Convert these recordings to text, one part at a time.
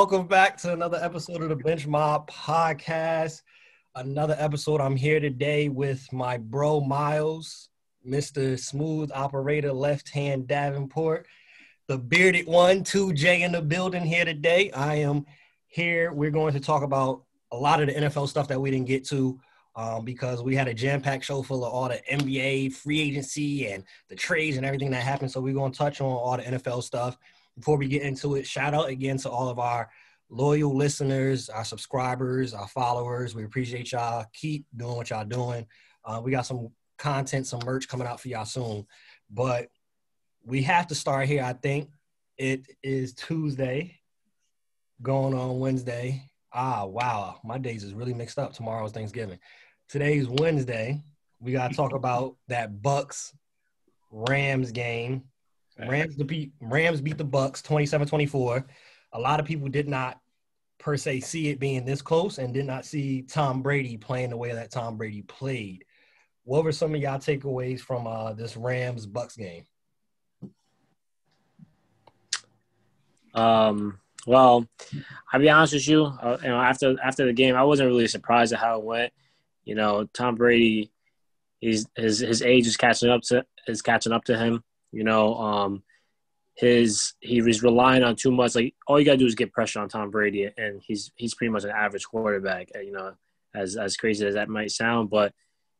welcome back to another episode of the Bench Mob Podcast. Another episode. I'm here today with my bro Miles, Mr. Smooth Operator, Left Hand Davenport, the bearded one, 2J in the building here today. I am here. We're going to talk about a lot of the NFL stuff that we didn't get to um, because we had a jam-packed show full of all the NBA free agency and the trades and everything that happened. So we're going to touch on all the NFL stuff. Before we get into it, shout out again to all of our loyal listeners, our subscribers, our followers. We appreciate y'all. Keep doing what y'all doing. Uh, we got some content, some merch coming out for y'all soon. But we have to start here. I think it is Tuesday, going on Wednesday. Ah, wow. My days is really mixed up. Tomorrow's Thanksgiving. Today's Wednesday. We gotta talk about that Bucks Rams game. Rams beat Rams beat the Bucks 27-24. A lot of people did not per se see it being this close and did not see Tom Brady playing the way that Tom Brady played. What were some of y'all takeaways from uh, this Rams Bucks game? Um, well, I'll be honest with you. Uh, you know, after after the game, I wasn't really surprised at how it went. You know, Tom Brady, he's his his age is catching up to is catching up to him. You know, um, his he was relying on too much. Like all you gotta do is get pressure on Tom Brady, and he's he's pretty much an average quarterback. You know, as as crazy as that might sound, but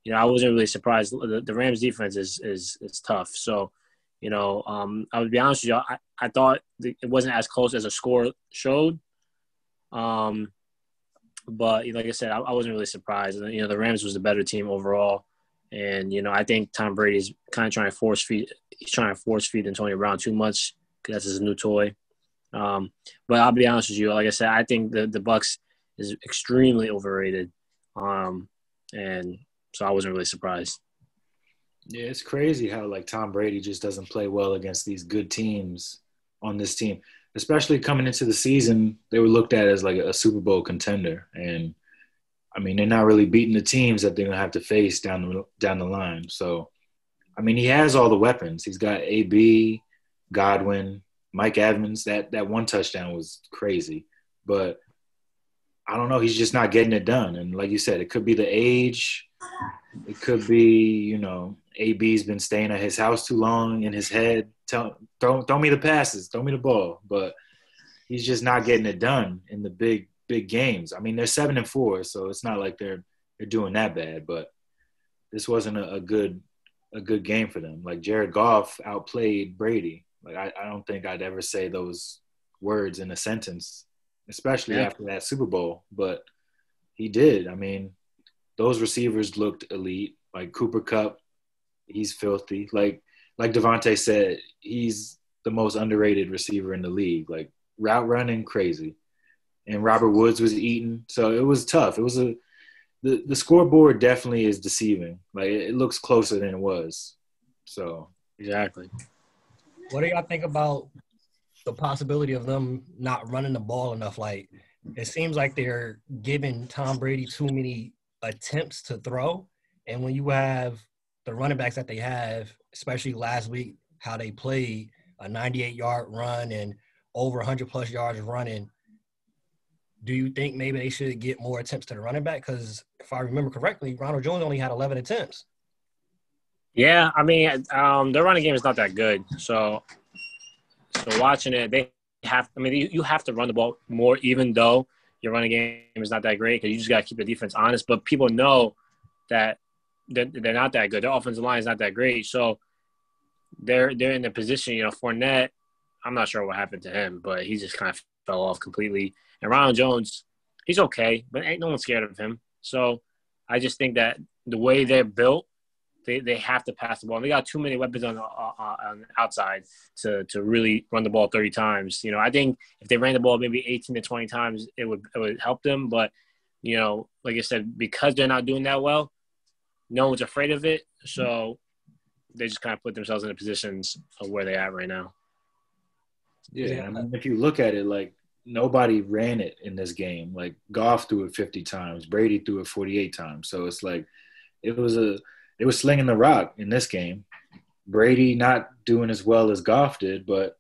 you know, I wasn't really surprised. The, the Rams defense is is is tough. So, you know, um, I would be honest with you. I, I thought it wasn't as close as a score showed. Um, but like I said, I, I wasn't really surprised. You know, the Rams was the better team overall. And you know, I think Tom Brady's kind of trying to force feed. He's trying to force feed Antonio Brown too much because that's his new toy. Um, but I'll be honest with you. Like I said, I think the the Bucks is extremely overrated. Um, and so I wasn't really surprised. Yeah, it's crazy how like Tom Brady just doesn't play well against these good teams on this team, especially coming into the season. They were looked at as like a Super Bowl contender, and I mean, they're not really beating the teams that they're gonna have to face down the down the line. So, I mean, he has all the weapons. He's got AB, Godwin, Mike Evans. That that one touchdown was crazy, but I don't know. He's just not getting it done. And like you said, it could be the age. It could be, you know, AB's been staying at his house too long in his head. Tell, throw, throw me the passes, throw me the ball. But he's just not getting it done in the big big games. I mean, they're seven and four, so it's not like they're they're doing that bad. But this wasn't a, a good a good game for them. Like Jared Goff outplayed Brady. Like I, I don't think I'd ever say those words in a sentence, especially yeah. after that Super Bowl. But he did. I mean, those receivers looked elite. Like Cooper Kupp, he's filthy. Like like Devontae said, he's the most underrated receiver in the league. Like route running, crazy and Robert Woods was eating. So it was tough. It was a the the scoreboard definitely is deceiving. Like it, looks closer than it was. So exactly. What do y'all think about the possibility of them not running the ball enough? Like it seems like they're giving Tom Brady too many attempts to throw, and when you have the running backs that they have, especially last week, how they played a 98 yard run and over 100 plus yards of running do you think maybe they should get more attempts to the running back? Because if I remember correctly, Ronald Jones only had 11 attempts. Yeah, I mean, um, their running game is not that good. So, so watching it, they have. I mean, you, you have to run the ball more, even though your running game is not that great, because you just got to keep the defense honest. But people know that they're, they're not that good. Their offensive line is not that great. So they're they're in the position. You know, Fournette. I'm not sure what happened to him, but he just kind of fell off completely. And Ronald Jones, he's okay, but ain't no one scared of him. So I just think that the way they're built, they, they have to pass the ball. And they got too many weapons on the, uh, uh, on the outside to, to really run the ball 30 times. You know, I think if they ran the ball maybe 18 to 20 times, it would it would help them. But you know, like I said, because they're not doing that well, no one's afraid of it. So they just kind of put themselves in the positions of where they're at right now. Yeah, I mean, if you look at it, like nobody ran it in this game. Like Goff threw it 50 times, Brady threw it 48 times. So it's like it was a it was slinging the rock in this game. Brady not doing as well as Goff did, but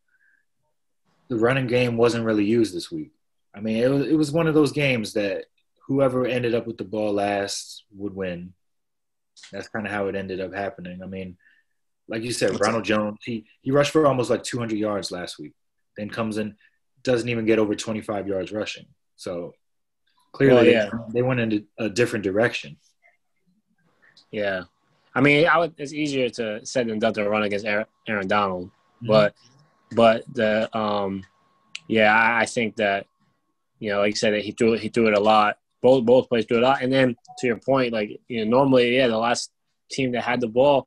the running game wasn't really used this week. I mean, it was, it was one of those games that whoever ended up with the ball last would win. That's kind of how it ended up happening. I mean, like you said, Ronald Jones, he, he rushed for almost like 200 yards last week, then comes in, doesn't even get over 25 yards rushing. So clearly, well, yeah. they went in a different direction. Yeah. I mean, I would, it's easier to said than done to run against Aaron, Aaron Donald, mm-hmm. but but the um, yeah, I, I, think that you know, like you said, he threw he threw it a lot. Both both players threw it a lot, and then to your point, like you know, normally, yeah, the last team that had the ball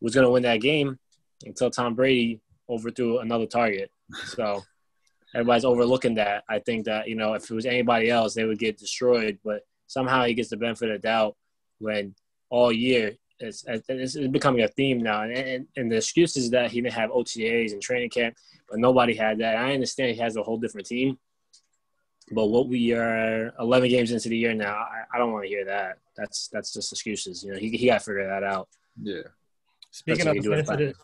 was going to win that game until Tom Brady overthrew another target. So everybody's overlooking that. I think that you know, if it was anybody else, they would get destroyed. But somehow he gets the benefit of the doubt when all year it's, it's, becoming a theme now. And, and, and the excuse is that he didn't have OTAs and training camp, but nobody had that. I understand he has a whole different team. But what we are 11 games into the year now, I, I don't want to hear that. That's that's just excuses. You know, he, he got to figure that out. Yeah. Speaking of the benefit of,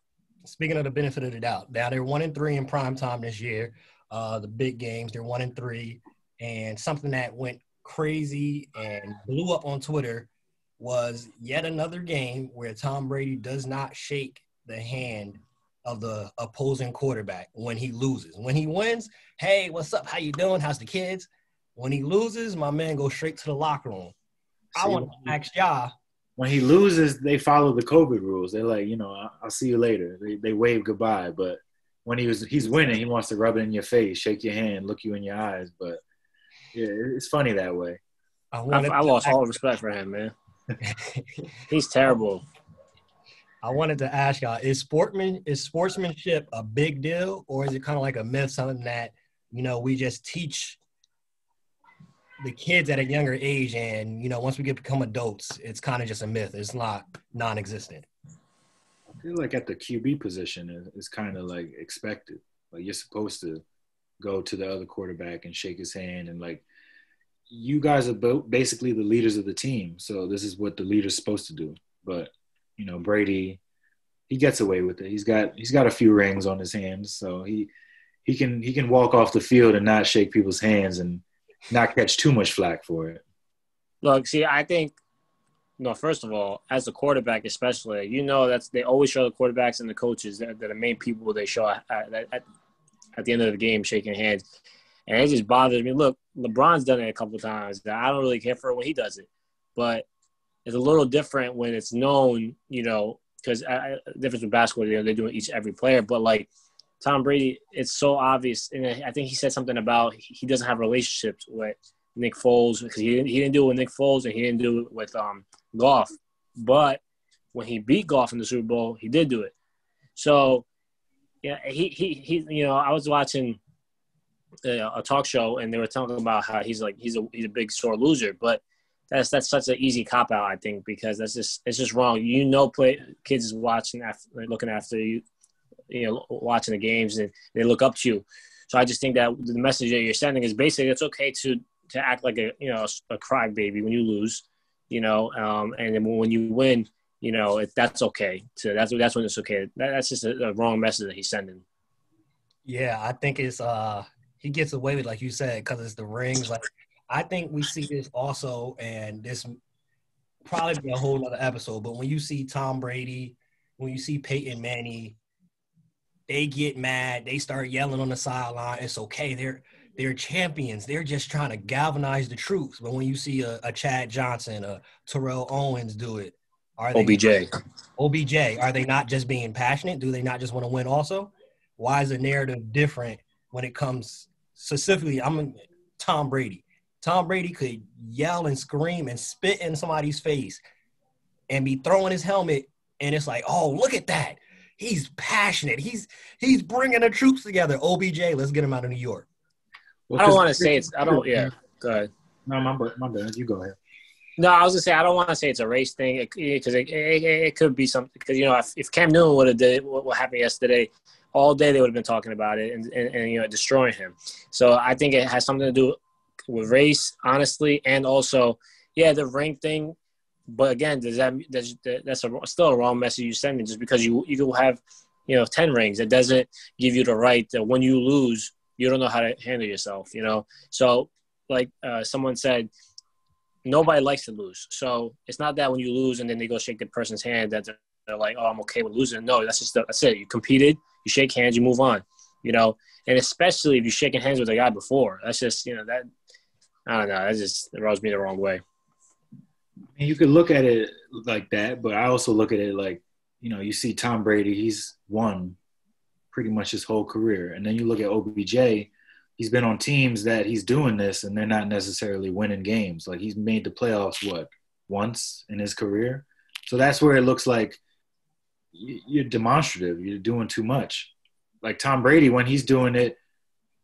speaking of the benefit of the doubt, now they're one and three in prime time this year. Uh, the big games, they're one and three, and something that went crazy and blew up on Twitter was yet another game where Tom Brady does not shake the hand of the opposing quarterback when he loses. When he wins, hey, what's up? How you doing? How's the kids? When he loses, my man goes straight to the locker room. See, I want to ask y'all. When he loses, they follow the COVID rules. They're like, you know, I'll see you later. They, they wave goodbye. But when he was he's winning, he wants to rub it in your face, shake your hand, look you in your eyes. But yeah, it's funny that way. I, I lost all respect for him, man. He's terrible. I wanted to ask y'all: Is sportsman is sportsmanship a big deal, or is it kind of like a myth, something that you know we just teach the kids at a younger age, and you know once we get become adults, it's kind of just a myth. It's not non-existent. Like at the QB position, it's kind of like expected. Like you're supposed to go to the other quarterback and shake his hand and like you guys are basically the leaders of the team. So this is what the leader's supposed to do. But you know, Brady, he gets away with it. He's got he's got a few rings on his hands, so he he can he can walk off the field and not shake people's hands and not catch too much flack for it. Look, see, I think no. First of all, as a quarterback, especially, you know that's they always show the quarterbacks and the coaches that, that the main people they show at, at, at the end of the game shaking hands and it just bothers me. Look, LeBron's done it a couple times. I don't really care for when he does it, but it's a little different when it's known, you know, because difference with basketball, you know, they do it each every player. But like Tom Brady, it's so obvious, and I think he said something about he doesn't have relationships with Nick Foles because he didn't, he didn't do it with Nick Foles and he didn't do it with um, Goff. But when he beat Goff in the Super Bowl, he did do it. So yeah, he he he. You know, I was watching uh, a talk show and they were talking about how he's like he's a he's a big sore loser, but that's that's such an easy cop out I think because that's just it's just wrong. You know, play kids is watching after looking after you, you know, watching the games and they look up to you. So I just think that the message that you're sending is basically it's okay to to act like a you know a, a crybaby when you lose, you know, um, and then when you win, you know, that's okay. So that's that's when it's okay. That, that's just a, a wrong message that he's sending. Yeah, I think it's uh he gets away with, like you said, because it's the rings. Like I think we see this also, and this probably be a whole other episode. But when you see Tom Brady, when you see Peyton Manning, they get mad. They start yelling on the sideline. It's okay. They're they're champions. They're just trying to galvanize the troops. But when you see a, a Chad Johnson, a Terrell Owens do it, are they OBJ? OBJ. Are they not just being passionate? Do they not just want to win? Also, why is the narrative different when it comes specifically, I'm Tom Brady. Tom Brady could yell and scream and spit in somebody's face and be throwing his helmet, and it's like, oh, look at that. He's passionate. He's he's bringing the troops together. OBJ, let's get him out of New York. Well, I don't want to say it's. I don't. Yeah, go ahead. No, my my bad. You go ahead. No, I was gonna say I don't want to say it's a race thing because it, it, it, it, could be something. Because you know, if, if Cam Newton would have did what, what happened yesterday, all day they would have been talking about it and, and, and, you know destroying him. So I think it has something to do with race, honestly, and also yeah the ring thing. But again, does that that's, that's a, still a wrong message you're sending just because you you have you know ten rings. It doesn't give you the right that when you lose you don't know how to handle yourself. You know, so like uh, someone said, nobody likes to lose. So it's not that when you lose and then they go shake the person's hand that they're, they're like, oh, I'm okay with losing. No, that's just that's it. You competed, you shake hands, you move on. You know, and especially if you're shaking hands with a guy before, that's just you know that I don't know. That just rubs me the wrong way. You could look at it like that, but I also look at it like, you know, you see Tom Brady, he's won pretty much his whole career. And then you look at OBJ, he's been on teams that he's doing this and they're not necessarily winning games. Like he's made the playoffs, what, once in his career? So that's where it looks like you're demonstrative, you're doing too much. Like Tom Brady, when he's doing it,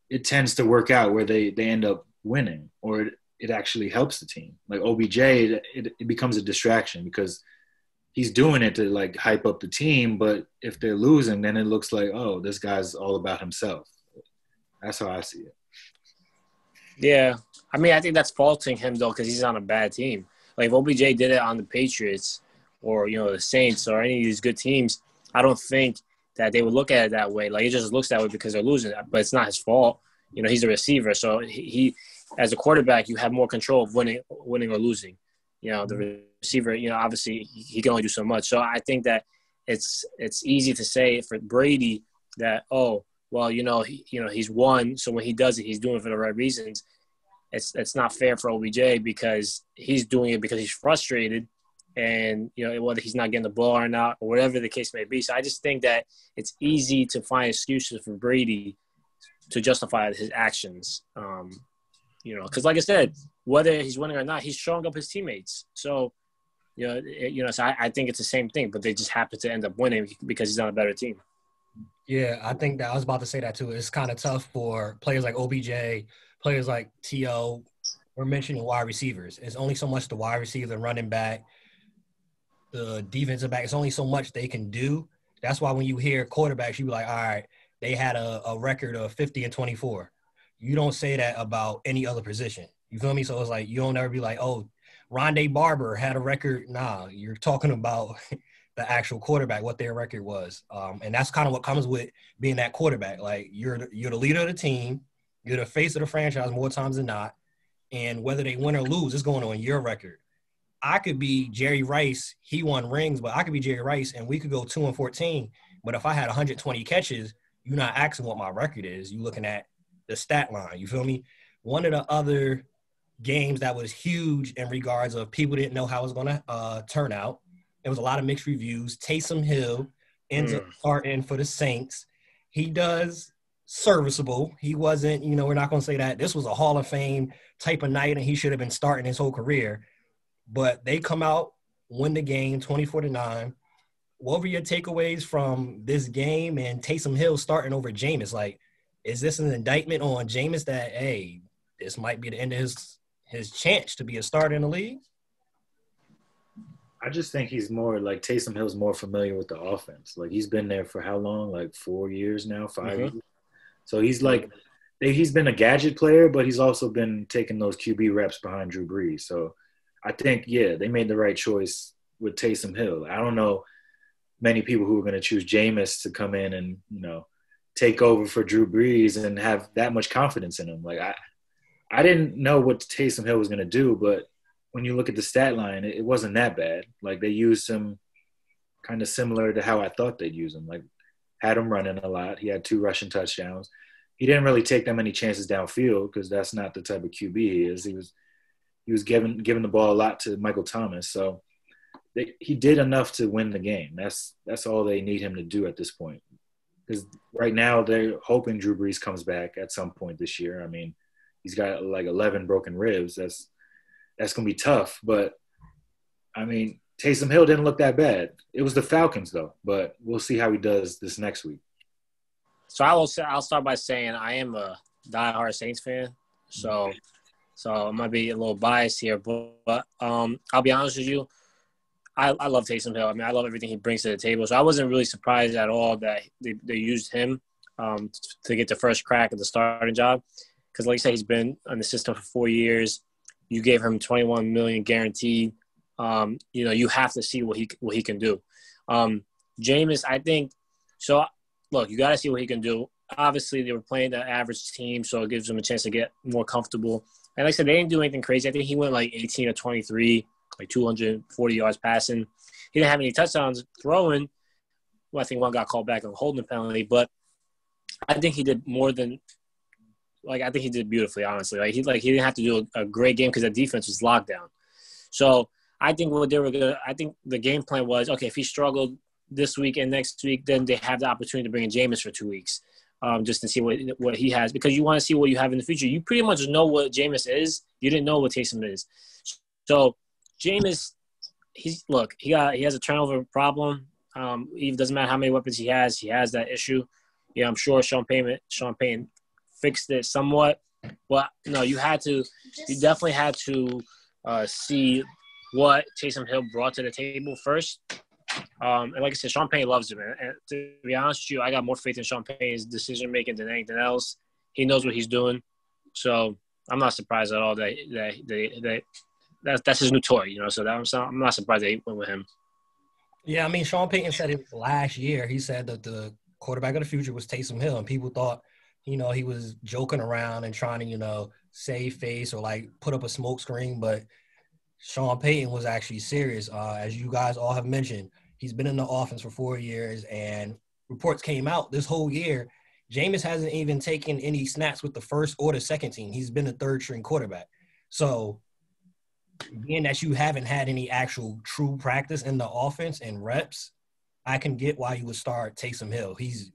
it tends to work out where they, they end up winning or it, it actually helps the team. Like OBJ, it, it becomes a distraction because he's doing it to like hype up the team. But if they're losing, then it looks like, oh, this guy's all about himself. That's how I see it. Yeah, I mean, I think that's faulting him though because he's on a bad team. Like if OBJ did it on the Patriots or you know the Saints or any of these good teams, I don't think that they would look at it that way. Like it just looks that way because they're losing, but it's not his fault. You know, he's a receiver, so he, he as a quarterback, you have more control of winning, winning or losing. You know, the receiver, you know, obviously he can only do so much. So I think that it's it's easy to say for Brady that oh well you know he, you know he's won so when he does it he's doing it for the right reasons. It's it's not fair for OBJ because he's doing it because he's frustrated and you know whether he's not getting the ball or not or whatever the case may be. So I just think that it's easy to find excuses for Brady to justify his actions. Um, you know, because like I said, whether he's winning or not, he's showing up his teammates. So, you know, it, you know, so I, I, think it's the same thing, but they just happen to end up winning because he's on a better team. Yeah, I think that I was about to say that too. It's kind of tough for players like OBJ, players like To. We're mentioning wide receivers. It's only so much the wide receiver, the running back, the defensive back. It's only so much they can do. That's why when you hear quarterbacks, you be like, all right, they had a, a record of 50 and 24 you don't say that about any other position. You feel me? So it's like you don't ever be like, oh, Rondé Barber had a record. Nah, you're talking about the actual quarterback, what their record was, um, and that's kind of what comes with being that quarterback. Like you're the, you're the leader of the team, you're the face of the franchise more times than not, and whether they win or lose, it's going on your record. I could be Jerry Rice. He won rings, but I could be Jerry Rice, and we could go two and fourteen. But if I had 120 catches, you're not asking what my record is. You're looking at the stat line. You feel me? One of the other games that was huge in regards of people didn't know how it was going to uh, turn out. There was a lot of mixed reviews. Taysom Hill ends mm. up starting for the Saints. He does serviceable. He wasn't, you know, we're not going to say that this was a Hall of Fame type of night and he should have been starting his whole career. But they come out, win the game 24 to 9. What were your takeaways from this game and Taysom Hill starting over Jameis? Like, is this an indictment on Jameis that hey, this might be the end of his his chance to be a starter in the league? I just think he's more like Taysom Hill's more familiar with the offense. Like he's been there for how long? Like four years now, 5 mm-hmm. years. So he's like he's been a gadget player, but he's also been taking those QB reps behind Drew Brees. So I think yeah, they made the right choice with Taysom Hill. I don't know many people who are going to choose Jameis to come in and you know take over for Drew Brees and have that much confidence in him. Like I, I didn't know what Taysom Hill was going to do, but when you look at the stat line, it, wasn't that bad. Like they used him kind of similar to how I thought they'd use him. Like had him running a lot. He had two rushing touchdowns. He didn't really take that many chances downfield because that's not the type of QB he is. He was he was giving giving the ball a lot to Michael Thomas. So they, he did enough to win the game. That's that's all they need him to do at this point because right now they're hoping Drew Brees comes back at some point this year. I mean, he's got like 11 broken ribs. That's that's gonna be tough. But I mean, Taysom Hill didn't look that bad. It was the Falcons though, but we'll see how he does this next week. So I will say I'll start by saying I am a diehard Saints fan. So so I might be a little biased here, but, but um, I'll be honest with you. I, I love Taysom Hill. I mean, I love everything he brings to the table. So I wasn't really surprised at all that they, they used him um, to get the first crack at the starting job. Because, like I said, he's been on the system for four years. You gave him 21 million guaranteed. Um, you know, you have to see what he what he can do. Um, Jameis, I think. So, look, you got to see what he can do. obviously they were playing the average team, so it gives them a chance to get more comfortable. And like I said, they didn't do anything crazy. I think he went like 18 or 23, like 240 yards passing. He didn't have any touchdowns throwing. Well, I think one got called back on holding penalty, but I think he did more than like I think he did beautifully. Honestly, like he like he didn't have to do a, a great game because the defense was locked down. So I think what they were gonna, I think the game plan was okay. If he struggled this week and next week, then they have the opportunity to bring in Jameis for two weeks, um, just to see what what he has because you want to see what you have in the future. You pretty much know what Jameis is. You didn't know what Taysom is. So Jameis, he's look, he got he has a turnover problem. Um, it doesn't matter how many weapons he has, he has that issue. Yeah, I'm sure Sean Payne, Sean Payne fixed it somewhat, but no, you had to, you definitely had to uh, see what Taysom Hill brought to the table first. Um, and like I said, Sean Payne loves him. And to be honest with you, I got more faith in Sean Payne's decision making than anything else. He knows what he's doing, so I'm not surprised at all that that that, that that's that's his new toy. You know, so that I'm, I'm not surprised they went with him. Yeah, I mean, Sean Payton said it last year. He said that the quarterback of the future was Taysom Hill, and people thought, you know, he was joking around and trying to, you know, save face or like put up a smoke screen. But Sean Payton was actually serious. Uh, as you guys all have mentioned, he's been in the offense for four years, and reports came out this whole year. Jameis hasn't even taken any snaps with the first or the second team. He's been a third string quarterback. So, being that you haven't had any actual true practice in the offense and reps, I can get why you would start Taysom Hill. He's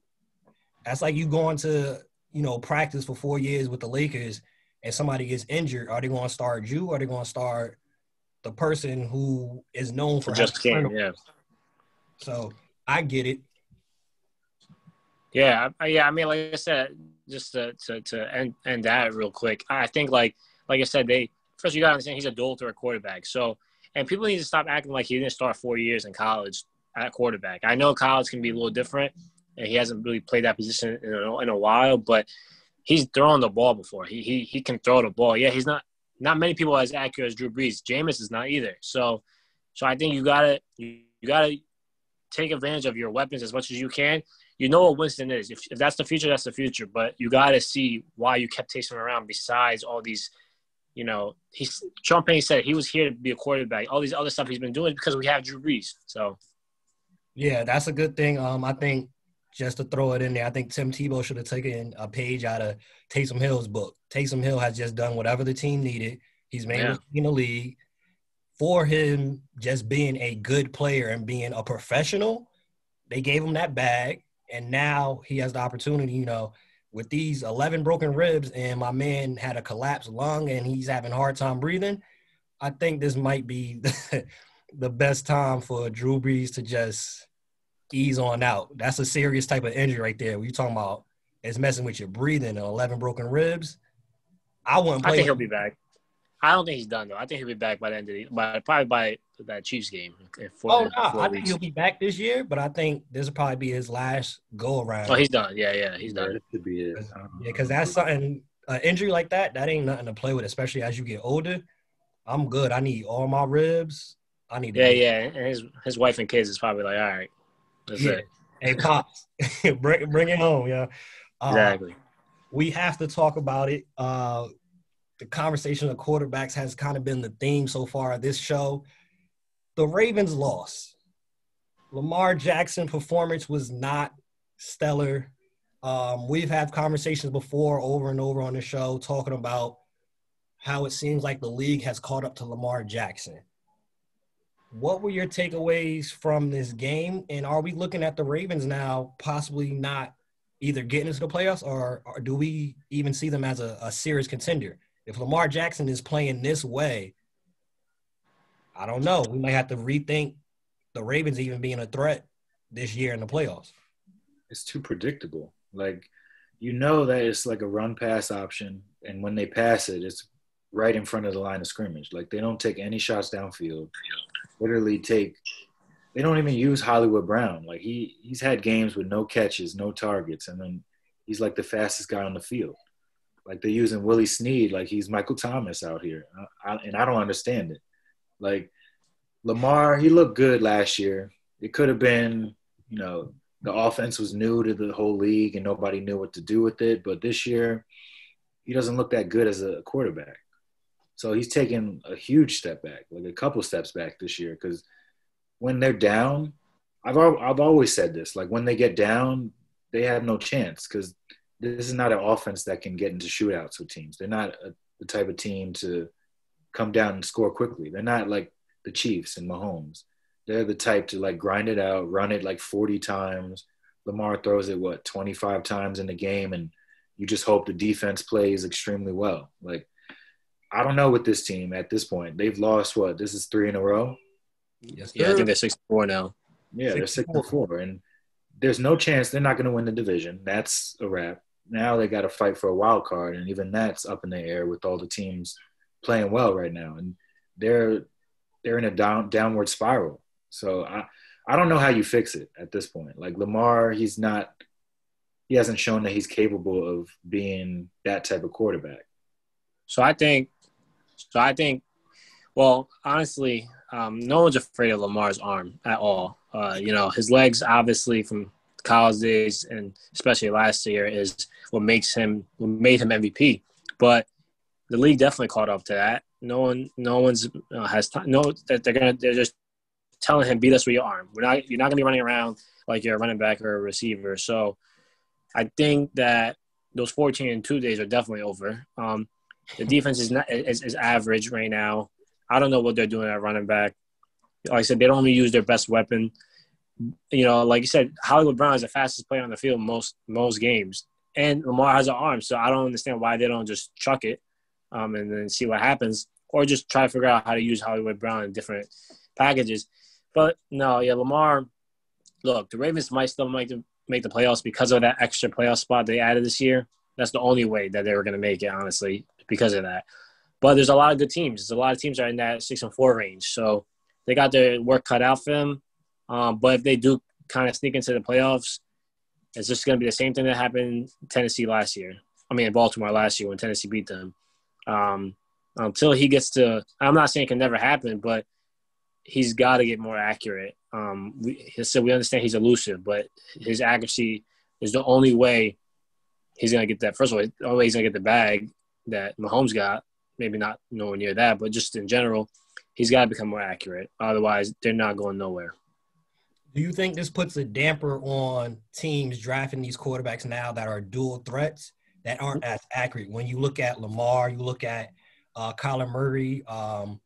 that's like you going to you know practice for four years with the Lakers and somebody gets injured. Are they going to start you? Or are they going to start the person who is known for just came, yeah. So I get it. Yeah, yeah. I mean, like I said, just to to, to end, end that real quick. I think like like I said, they first you got to understand he's a dual threat quarterback. So and people need to stop acting like he didn't start four years in college at quarterback. I know college can be a little different, and he hasn't really played that position in a, in a while, but he's thrown the ball before. He he he can throw the ball. Yeah, he's not not many people as accurate as Drew Brees. Jameis is not either. So, so I think you gotta you, you gotta take advantage of your weapons as much as you can. You know what Winston is. If, if that's the future, that's the future. But you gotta see why you kept chasing around. Besides all these, you know, he's Sean Payne said he was here to be a quarterback. All these other stuff he's been doing because we have Drew Brees. So, yeah, that's a good thing. Um, I think just to throw it in there, I think Tim Tebow should have taken a page out of Taysom Hill's book. Taysom Hill has just done whatever the team needed. He's made yeah. in the league for him just being a good player and being a professional. They gave him that bag, and now he has the opportunity. You know, with these 11 broken ribs, and my man had a collapsed lung, and he's having a hard time breathing. I think this might be the best time for Drew Brees to just ease on out. That's a serious type of injury right there. We're talking about it's messing with your breathing and 11 broken ribs. I wouldn't play. I think he'll be back. I don't think he's done though. I think he'll be back by the end of the by probably by that Chiefs game. oh no, I weeks. think he'll be back this year, but I think this will probably be his last go around. Oh, he's done. Yeah, yeah, he's done. It could be it. Yeah, because that's something an injury like that. That ain't nothing to play with, especially as you get older. I'm good. I need all my ribs. I need. Yeah, yeah. And his his wife and kids is probably like, all right, that's yeah. Hey, pops, bring bring it home, yeah. Uh, exactly. We have to talk about it. Uh, the conversation of quarterbacks has kind of been the theme so far of this show. The Ravens lost. Lamar Jackson performance was not stellar. Um, we've had conversations before over and over on the show talking about how it seems like the league has caught up to Lamar Jackson. What were your takeaways from this game? And are we looking at the Ravens now possibly not either getting into the playoffs or, or do we even see them as a, a serious contender? If Lamar Jackson is playing this way, I don't know. We might have to rethink the Ravens even being a threat this year in the playoffs. It's too predictable. Like, you know that it's like a run pass option, and when they pass it, it's right in front of the line of scrimmage. Like, they don't take any shots downfield. Literally take. They don't even use Hollywood Brown. Like he he's had games with no catches, no targets, and then he's like the fastest guy on the field. Like they're using Willie Snead like he's Michael Thomas out here, I, and I don't understand it. Like Lamar, he looked good last year. It could have been, you know, the offense was new to the whole league and nobody knew what to do with it. But this year, he doesn't look that good as a quarterback. So he's taken a huge step back, like a couple steps back this year. Because when they're down, I've I've always said this, like when they get down, they have no chance because this is not an offense that can get into shootouts with teams. They're not a, the type of team to come down and score quickly. They're not like the Chiefs and Mahomes. They're the type to like grind it out, run it like 40 times. Lamar throws it what 25 times in the game, and you just hope the defense plays extremely well. Like I don't know with this team at this point. They've lost what? This is three in a row. Yes, yeah, I think they're six four now. Yeah, they they're six and four, and there's no chance they're not going to win the division. That's a wrap. Now they got to fight for a wild card, and even that's up in the air with all the teams playing well right now, and they're they're in a down downward spiral. So I I don't know how you fix it at this point. Like Lamar, he's not he hasn't shown that he's capable of being that type of quarterback. So I think so I think well, honestly, um, no one's afraid of Lamar's arm at all. Uh, you know, his legs obviously from college days and especially last year is what makes him what made him MVP. But the league definitely caught up to that. No one, no one's uh, has time. No, that they're gonna they're just telling him beat us with your arm. We're not you're not gonna be running around like you're a running back or a receiver. So I think that those 14 and two days are definitely over. Um, the defense is not is, is average right now. I don't know what they're doing at running back. Like I said, they don't even use their best weapon. You know, like you said, Hollywood Brown is the fastest player on the field most most games, and Lamar has an arm. So I don't understand why they don't just chuck it um, and then see what happens, or just try to figure out how to use Hollywood Brown in different packages. But no, yeah, Lamar. Look, the Ravens might still make the make the playoffs because of that extra playoff spot they added this year. That's the only way that they were going to make it, honestly, because of that. But there's a lot of good teams. There's a lot of teams that are in that six and four range, so they got their work cut out for them. Um, but if they do kind of sneak into the playoffs, it's just going to be the same thing that happened Tennessee last year. I mean, in Baltimore last year when Tennessee beat them. Um, until he gets to, I'm not saying it can never happen, but he's got to get more accurate. Um, we, so we understand he's elusive, but his accuracy is the only way he's going to get that. First of all, the only way he's going to get the bag that Mahomes got. Maybe not nowhere near that, but just in general, he's got to become more accurate. Otherwise, they're not going nowhere. Do you think this puts a damper on teams drafting these quarterbacks now that are dual threats that aren't as accurate? When you look at Lamar, you look at uh, Kyler Murray. Um,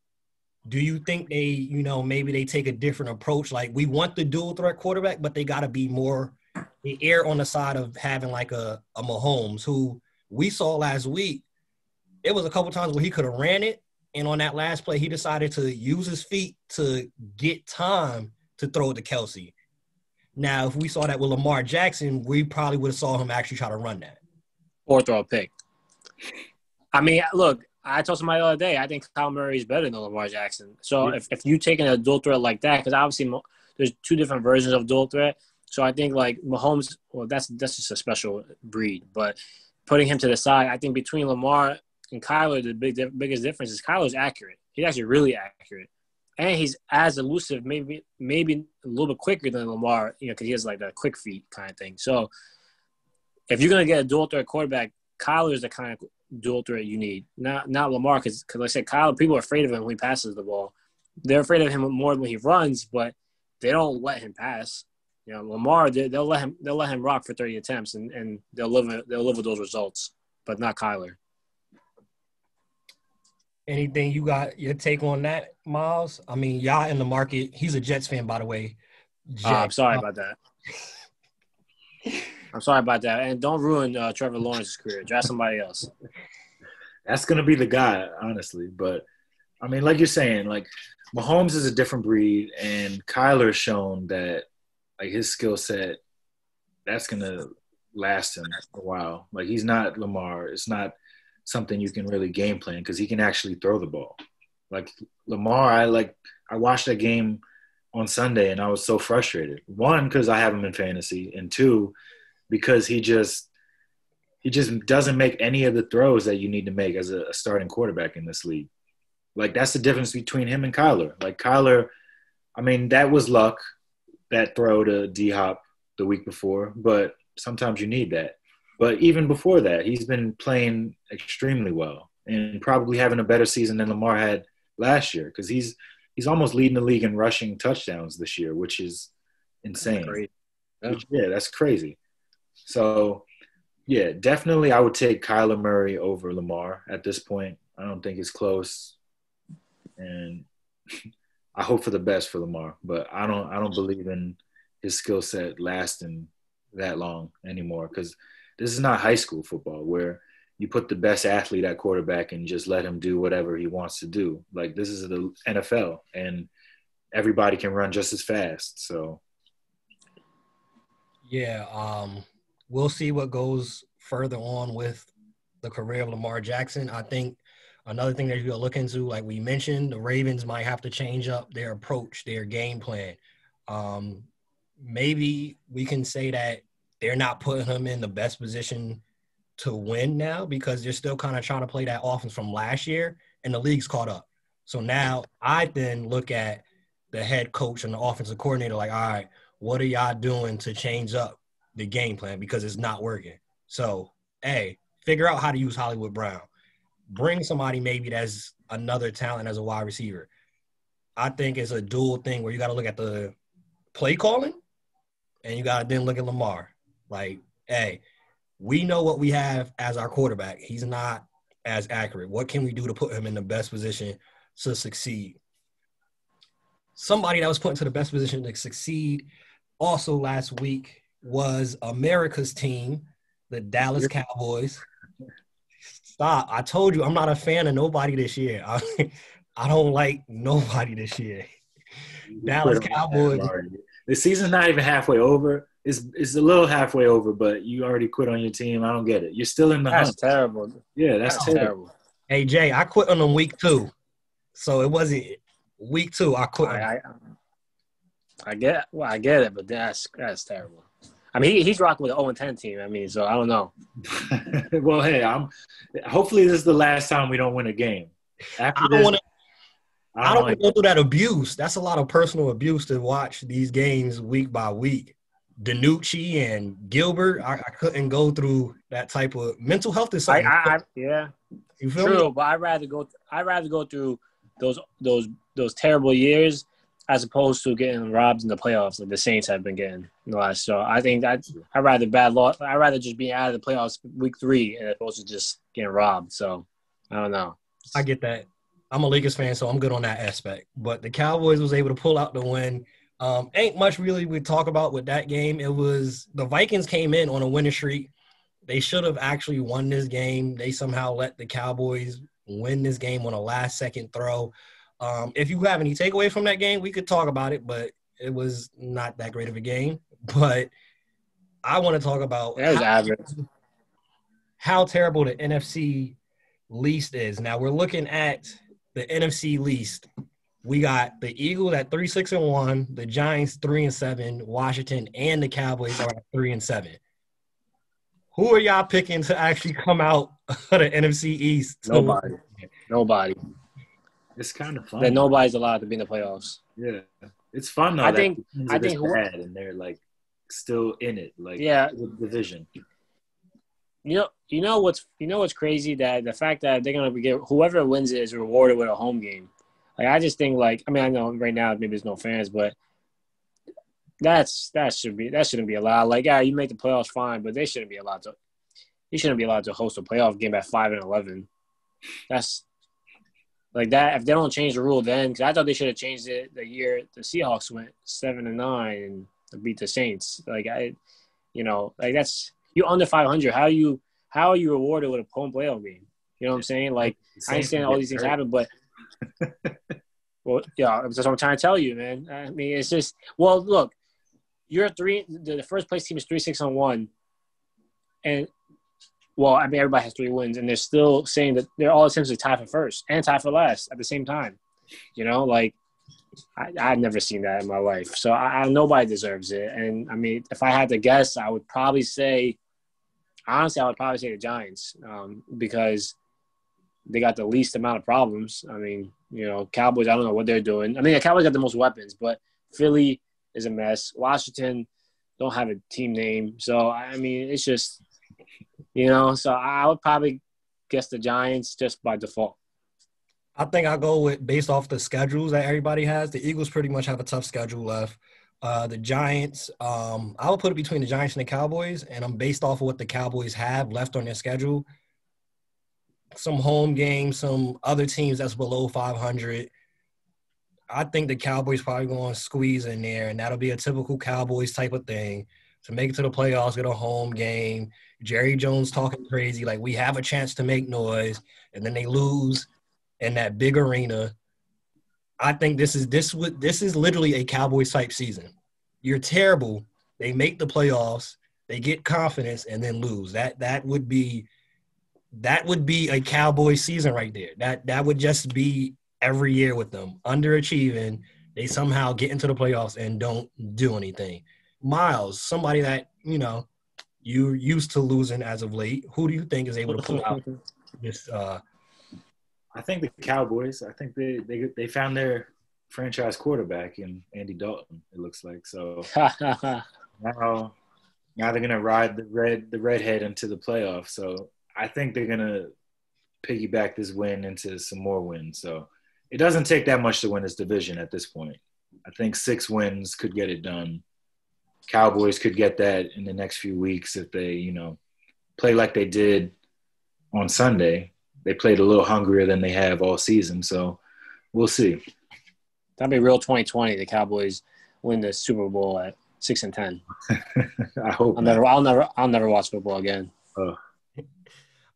do you think they, you know, maybe they take a different approach? Like we want the dual threat quarterback, but they got to be more the air on the side of having like a, a Mahomes who we saw last week. It was a couple times where he could have ran it, and on that last play, he decided to use his feet to get time to throw it to Kelce. Now, if we saw that with Lamar Jackson, we probably would have saw him actually try to run that or throw a pick. I mean, look, I told somebody the other day, I think Kyle Murray is better than Lamar Jackson. So yeah. if, if you take an dual threat like that, because obviously there's two different versions of dual threat. So I think like Mahomes, well, that's that's just a special breed. But putting him to the side, I think between Lamar and Kyler, the big biggest difference is Kyler's accurate. He's actually really accurate, and he's as elusive, maybe maybe a little bit quicker than Lamar. You know, because he has like the quick feet kind of thing. So if you're gonna get a dual threat quarterback, Kyler is the kind of dual threat you need. Not not Lamar, because because like I said, Kyle, people are afraid of him when he passes the ball. They're afraid of him more when he runs, but they don't let him pass. You know, Lamar, they, will let him they'll let him rock for 30 attempts, and, and they'll live they'll live with those results, but not Kyler. Anything you got your take on that, Miles? I mean, y'all in the market. He's a Jets fan, by the way. Jets. Uh, I'm sorry about that. I'm sorry about that, and don't ruin uh, Trevor Lawrence's career. Draft somebody else. That's gonna be the guy, honestly. But I mean, like you're saying, like Mahomes is a different breed, and Kyler's shown that like his skill set that's gonna last him a while. Like he's not Lamar. It's not something you can really game plan because he can actually throw the ball. Like Lamar, I like I watched that game on Sunday and I was so frustrated. One, because I have him in fantasy, and two, because he just he just doesn't make any of the throws that you need to make as a, starting quarterback in this league. Like that's the difference between him and Kyler. Like Kyler, I mean, that was luck, that throw to D Hop, the week before, but sometimes you need that. But even before that, he's been playing extremely well and probably having a better season than Lamar had last year because he's he's almost leading the league in rushing touchdowns this year, which is insane. That's yeah. Which, yeah, that's crazy. So, yeah, definitely I would take Kyler Murray over Lamar at this point. I don't think it's close. And I hope for the best for Lamar, but I don't I don't believe in his skill set lasting that long anymore because this is not high school football where you put the best athlete at quarterback and just let him do whatever he wants to do. Like this is the NFL and everybody can run just as fast. So yeah, um, we'll see what goes further on with the career of Lamar Jackson. I think another thing that you're look into, like we mentioned, the Ravens might have to change up their approach, their game plan. Um, maybe we can say that they're not putting him in the best position to win now because they're still kind of trying to play that offense from last year and the league's caught up. So now I then look at the head coach and the offensive coordinator like, all right, what are y'all doing to change up the game plan because it's not working? So, hey, figure out how to use Hollywood Brown. Bring somebody maybe that's another talent as a wide receiver. I think it's a dual thing where you got to look at the play calling and you got to then look at Lamar. Like, hey, we know what we have as our quarterback. He's not as accurate. What can we do to put him in the best position to succeed? Somebody that was put into the best position to succeed also last week was America's team, the Dallas Cowboys. Stop. I told you I'm not a fan of nobody this year. I, I don't like nobody this year. Dallas Cowboys. The season's not even halfway over it's it's a little halfway over, but you already quit on your team. I don't get it. You're still in the that's hunt. terrible. Yeah, that's, that's terrible. terrible. Hey Jay, I quit on them week two, so it wasn't week two. I quit. I, I, I get well, I get it, but that's that's terrible. I mean, he, he's rocking with an 0 10 team. I mean, so I don't know. well, hey, I'm. Hopefully, this is the last time we don't win a game. After I don't want to. I don't to go through that abuse. That's a lot of personal abuse to watch these games week by week. Danucci and Gilbert, I, I, couldn't go through that type of mental health is something. I, I, yeah, you feel true, me? but I'd rather go. I'd rather go through those those those terrible years as opposed to getting robbed in the playoffs like the Saints have been getting in the last. So I think that I'd rather bad loss. I'd rather just be out of the playoffs week three as opposed to just getting robbed. So I don't know. I get that. I'm a Lakers fan, so I'm good on that aspect. But the Cowboys was able to pull out the win um, ain't much really we talk about with that game. It was the Vikings came in on a winning streak. They should have actually won this game. They somehow let the Cowboys win this game on a last second throw. Um, if you have any takeaway from that game, we could talk about it, but it was not that great of a game. But I want to talk about how, how terrible the NFC least is. Now we're looking at the NFC least we got the Eagles at three, six, and one, the Giants three and seven, Washington and the Cowboys are at three and seven. Who are y'all picking to actually come out of the NFC East? Nobody. Nobody. It's kind of fun. That nobody's allowed to be in the playoffs. Yeah, it's fun though. I think. I think who, bad and they're like still in it. Like yeah, division. You know, you know what's you know what's crazy that the fact that they're gonna get whoever wins it is rewarded with a home game. Like I just think like I mean I know right now maybe there's no fans, but that's that should be that shouldn't be allowed. Like yeah, you make the playoffs fine, but they shouldn't be allowed to. You shouldn't be allowed to host a playoff game at five and eleven. That's like that. If they don't change the rule then, because I thought they should have changed it the year the Seahawks went seven and nine and beat the Saints. Like I, you know, like that's you under five hundred. How you how are you rewarded with a home playoff game? You know what I'm saying? Like I understand all these things happen, but well, yeah, that's what I'm trying to tell you, man. I mean, it's just well, look, you're three. The first place team is three six on one, and well, I mean, everybody has three wins, and they're still saying that they're all essentially tied for first and tied for last at the same time. You know, like I, I've never seen that in my life. So I, I, nobody deserves it. And I mean, if I had to guess, I would probably say, honestly, I would probably say the Giants um, because they got the least amount of problems. I mean, you know, Cowboys, I don't know what they're doing. I mean, the Cowboys got the most weapons, but Philly is a mess. Washington, don't have a team name. So I mean, it's just you know. So I would probably guess the Giants just by default. I think I go with based off the schedules that everybody has. The Eagles pretty much have a tough schedule left. Uh, the Giants, um, I would put it between the Giants and the Cowboys, and I'm based off of what the Cowboys have left on their schedule. Some home games, some other teams that's below 500. I think the Cowboys probably going to squeeze in there, and that'll be a typical Cowboys type of thing to make it to the playoffs, get a home game. Jerry Jones talking crazy, like we have a chance to make noise, and then they lose in that big arena. I think this is this would this is literally a Cowboys type season. You're terrible. They make the playoffs, they get confidence, and then lose. That that would be that would be a Cowboy season right there. That that would just be every year with them, underachieving. They somehow get into the playoffs and don't do anything. Miles, somebody that you know you used to losing as of late. Who do you think is able to pull out this? Uh, I think the Cowboys. I think they they they found their franchise quarterback in Andy Dalton. It looks like so. now, now they're gonna ride the red the redhead into the playoffs. So I think they're gonna piggyback this win into some more wins. So it doesn't take that much to win this division at this point. I think six wins could get it done. Cowboys could get that in the next few weeks if they, you know, play like they did on Sunday. They played a little hungrier than they have all season, so we'll see. That'd be real 2020. The Cowboys win the Super Bowl at six and ten. I hope. I'll never, I'll never, I'll never watch football again. Uh,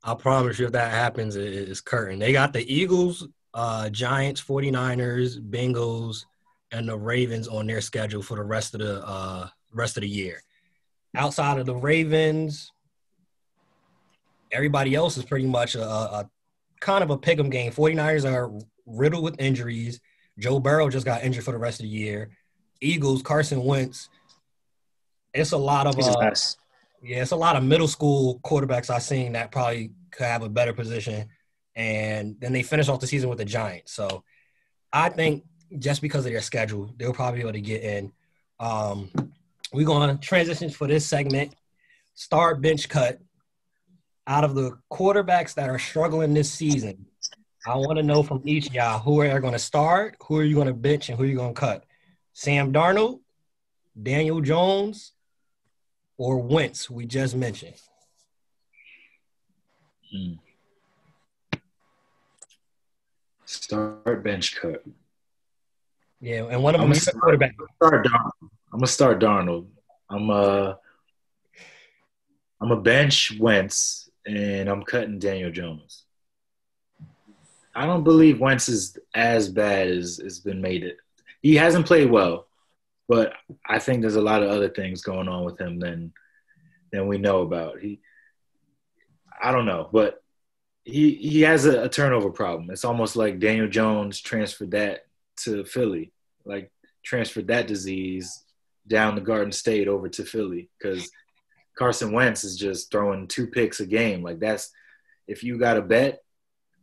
I promise you, if that happens, it's curtain. They got the Eagles, uh, Giants, 49ers, Bengals, and the Ravens on their schedule for the rest of the uh, rest of the year. Outside of the Ravens, everybody else is pretty much a, a kind of a pick'em game. 49ers are riddled with injuries. Joe Burrow just got injured for the rest of the year. Eagles, Carson Wentz. It's a lot of uh, yeah, it's a lot of middle school quarterbacks I've seen that probably could have a better position. And then they finish off the season with the Giants. So I think just because of their schedule, they'll probably be able to get in. Um, we're going to transition for this segment. Start bench cut. Out of the quarterbacks that are struggling this season, I want to know from each of y'all who are going to start, who are you going to bench, and who are you going to cut? Sam Darnold, Daniel Jones, or Wentz, we just mentioned. hmm. Start bench cut. Yeah, and one of them is a start, quarterback. start Darnold. I'm gonna start Darnold. I'm uh I'm a bench Wentz and I'm cutting Daniel Jones. I don't believe Wentz is as bad as it's been made it. He hasn't played well, but I think there's a lot of other things going on with him than than we know about. He I don't know, but he he has a, a turnover problem. It's almost like Daniel Jones transferred that to Philly, like transferred that disease down the Garden State over to Philly because Carson Wentz is just throwing two picks a game. Like that's if you got a bet,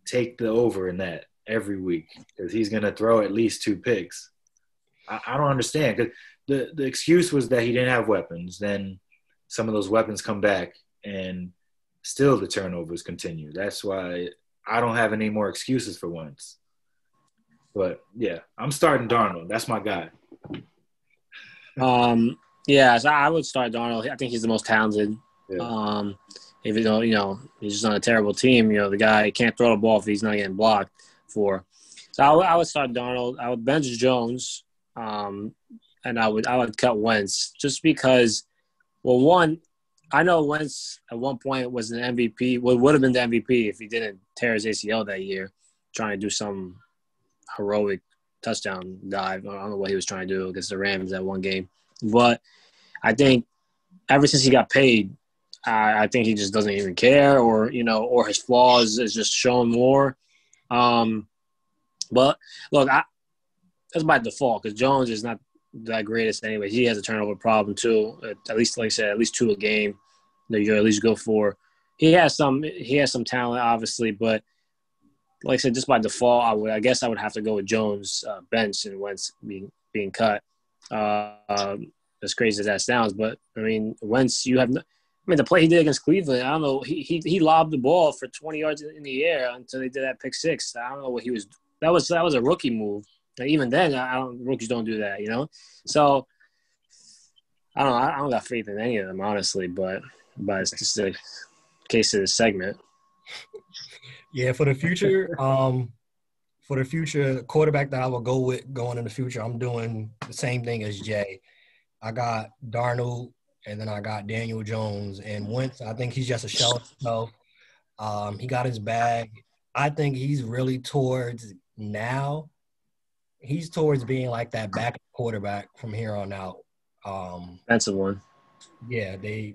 take the over in that every week because he's gonna throw at least two picks. I, I don't understand because the the excuse was that he didn't have weapons. Then some of those weapons come back and still the turnovers continue. That's why I don't have any more excuses for Wentz. But yeah, I'm starting Darnold. That's my guy. Um, yeah, so I would start Darnold. I think he's the most talented. Yeah. Um, if you know, you know, he's just on a terrible team. You know, the guy can't throw the ball if he's not getting blocked for. So I would, I would start Darnold. I would bench Jones, um, and I would I would cut Wentz just because. Well, one, I know Wentz at one point was an MVP. Well, would have been the MVP if he didn't tear his ACL that year, trying to do some heroic touchdown dive. I don't know what he was trying to do against the Rams that one game, but I think ever since he got paid, I, I think he just doesn't even care, or you know, or his flaws is just shown more. Um, but look, I, that's by default because Jones is not that greatest anyway. He has a turnover problem too. At, least, like I said, at least two a game that you at least go for. He has some. He has some talent, obviously, but like I said, just by default, I would. I guess I would have to go with Jones uh, bench and Wentz being being cut. Uh, um, as crazy as that sounds, but I mean, once you have. No, I mean, the play he did against Cleveland, I don't know. He he he lobbed the ball for 20 yards in the air until they did that pick six. I don't know what he was. That was that was a rookie move. Even then, I don't. Rookies don't do that, you know. So I don't know. I don't got faith in any of them, honestly. But but it's just a case of the segment. Yeah, for the future, um, for the future quarterback that I will go with going in the future, I'm doing the same thing as Jay. I got Darnold, and then I got Daniel Jones and Wentz. I think he's just a shell of himself. Um, he got his bag. I think he's really towards now. He's towards being like that back quarterback from here on out. Um, That's the one. Yeah, they.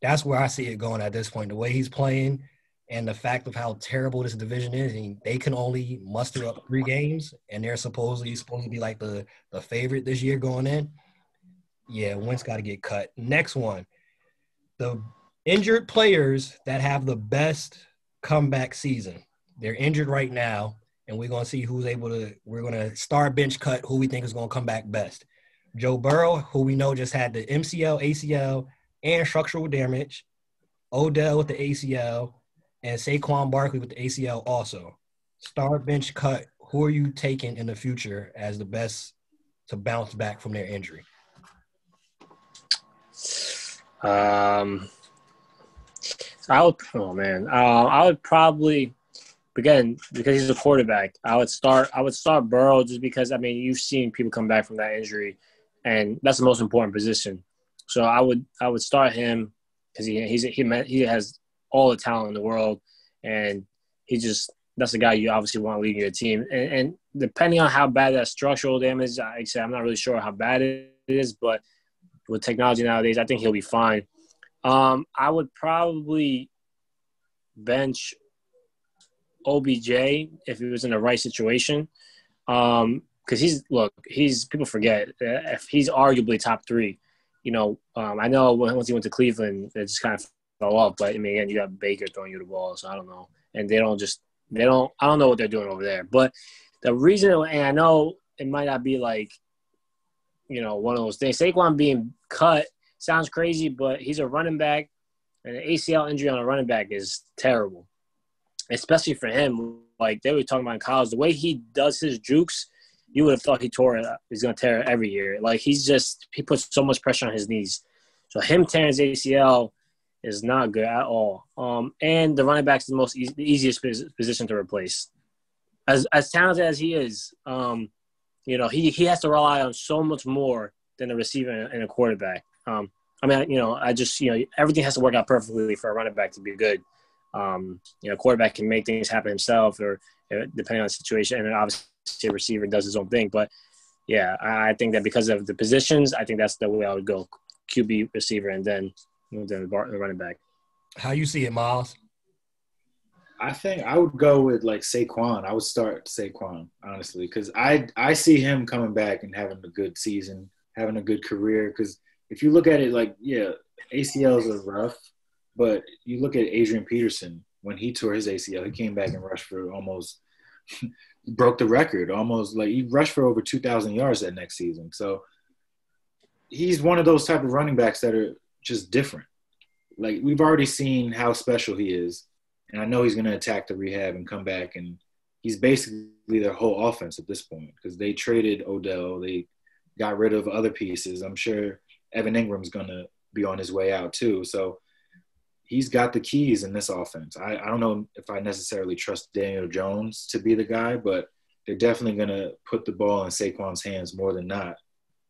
That's where I see it going at this point. The way he's playing, and the fact of how terrible this division is, and they can only muster up three games, and they're supposedly supposed to be like the the favorite this year going in. Yeah, Wentz got to get cut. Next one, the injured players that have the best comeback season. They're injured right now, and we're gonna see who's able to. We're gonna star bench cut who we think is gonna come back best. Joe Burrow, who we know just had the MCL, ACL, and structural damage. Odell with the ACL, and Saquon Barkley with the ACL also. Star bench cut. Who are you taking in the future as the best to bounce back from their injury? Um, I would. Oh man, uh, I would probably again because he's a quarterback. I would start. I would start Burrow just because I mean you've seen people come back from that injury, and that's the most important position. So I would I would start him because he he's he he has all the talent in the world, and he just that's the guy you obviously want leading your team. And, and depending on how bad that structural damage, like I said, I'm not really sure how bad it is, but with technology nowadays, I think he'll be fine. Um, I would probably bench OBJ if he was in the right situation. Um, because he's look, he's people forget if he's arguably top three. You know, um, I know once he went to Cleveland, it just kind of fell off. But I mean, again, you got Baker throwing you the ball, so I don't know. And they don't just they don't. I don't know what they're doing over there. But the reason, and I know it might not be like, you know, one of those things. Saquon being cut sounds crazy, but he's a running back, and an ACL injury on a running back is terrible, especially for him. Like they were talking about in college, the way he does his jukes, you would have thought he tore it. Up. He's to tear it every year. Like he's just he puts so much pressure on his knees. So him tearing his ACL is not good at all. Um, and the running back's the most e- the easiest position to replace. As as talented as he is, um, you know, he he has to rely on so much more than a receiver and a quarterback. Um, I mean, you know, I just you know everything has to work out perfectly for a running back to be good. Um, you know, quarterback can make things happen himself, or depending on the situation, and obviously a receiver does his own thing. But yeah, I think that because of the positions, I think that's the way I would go: QB, receiver, and then then the running back. How you see it, Miles? I think I would go with like Saquon. I would start Saquon honestly because I I see him coming back and having a good season, having a good career. Because if you look at it, like yeah, ACLs are rough, but you look at Adrian Peterson when he tore his ACL, he came back and rushed for almost broke the record, almost like he rushed for over two thousand yards that next season. So he's one of those type of running backs that are just different. Like we've already seen how special he is, and I know he's going to attack the rehab and come back, and he's basically their whole offense at this point because they traded Odell, they got rid of other pieces. I'm sure Evan Engram's going to be on his way out too, so he's got the keys in this offense. I, I don't know if I necessarily trust Daniel Jones to be the guy, but they're definitely going to put the ball in Saquon's hands more than not.